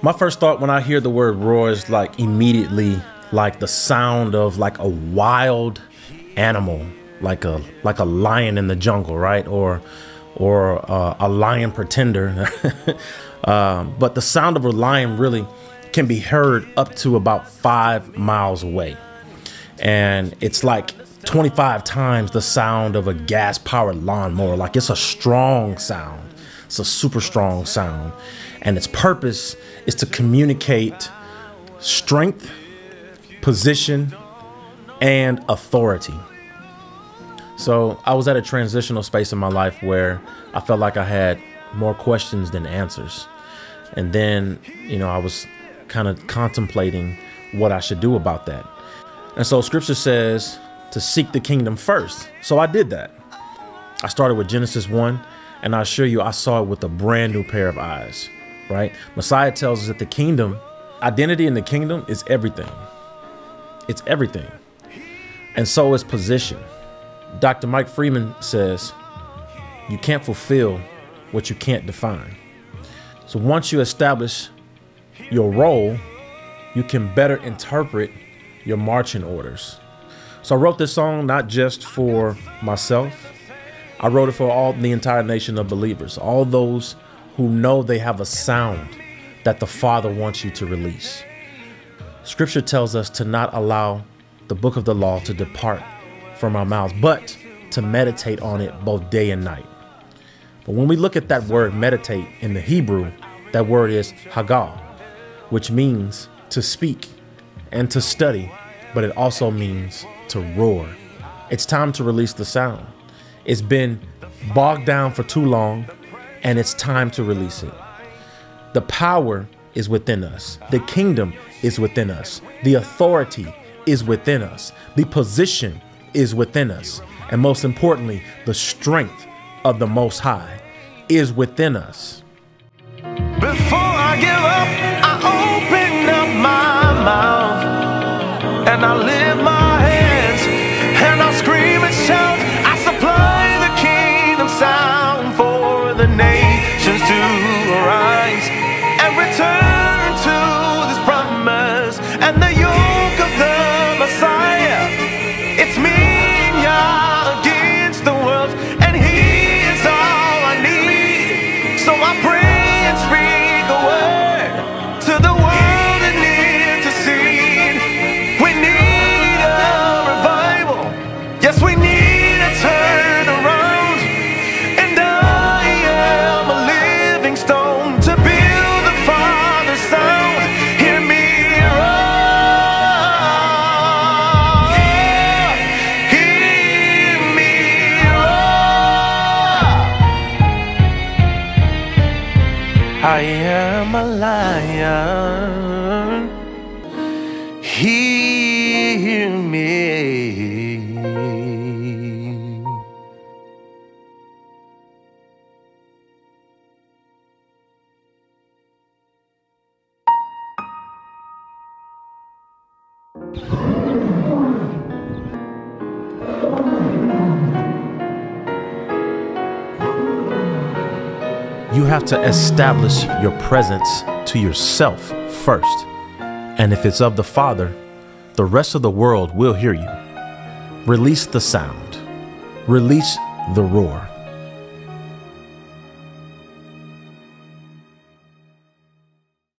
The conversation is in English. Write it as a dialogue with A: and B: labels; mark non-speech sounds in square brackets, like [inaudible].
A: My first thought when I hear the word roar is like immediately like the sound of like a wild animal, like a like a lion in the jungle, right? Or or uh, a lion pretender. [laughs] um, but the sound of a lion really can be heard up to about five miles away, and it's like 25 times the sound of a gas powered lawnmower. Like it's a strong sound. It's a super strong sound. And its purpose is to communicate strength, position, and authority. So I was at a transitional space in my life where I felt like I had more questions than answers. And then, you know, I was kind of contemplating what I should do about that. And so scripture says to seek the kingdom first. So I did that. I started with Genesis 1, and I assure you, I saw it with a brand new pair of eyes right? Messiah tells us that the kingdom, identity in the kingdom is everything. It's everything. And so is position. Dr. Mike Freeman says, you can't fulfill what you can't define. So once you establish your role, you can better interpret your marching orders. So I wrote this song not just for myself. I wrote it for all the entire nation of believers, all those who know they have a sound that the Father wants you to release. Scripture tells us to not allow the book of the law to depart from our mouths, but to meditate on it both day and night. But when we look at that word meditate in the Hebrew, that word is hagah, which means to speak and to study, but it also means to roar. It's time to release the sound. It's been bogged down for too long and it's time to release it. The power is within us, the kingdom is within us, the authority is within us, the position is within us, and most importantly, the strength of the Most High is within us.
B: Before I give up, I open up my mouth and I lift I am a lion. Hear me.
A: You have to establish your presence to yourself first. And if it's of the Father, the rest of the world will hear you. Release the sound, release the roar.